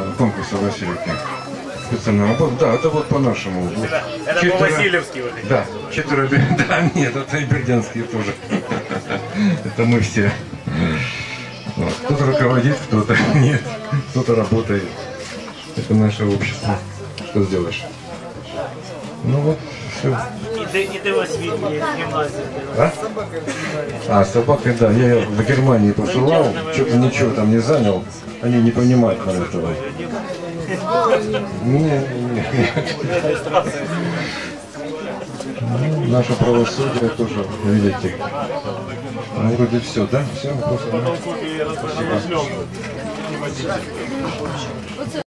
этого конкурса Васильевки. Специальная работа. Да, это вот по нашему. Вот. Это Четверо- по-васильевски вот. Да, четверо, да, нет, это и бердянские тоже. Это мы все. Вот. Кто-то руководит, кто-то нет, кто-то работает. Это наше общество. Что сделаешь? Ну вот, все. І де, і де у вас від гімназії? А? А, с собакой, да. Я её в Германии посылал, что-то ничего там не занял. Они не понимают нам этого. Не, не, не. Ну, Наше правосудие тоже, видите. Ну, вроде все, да? Все, вопросов нет. Спасибо.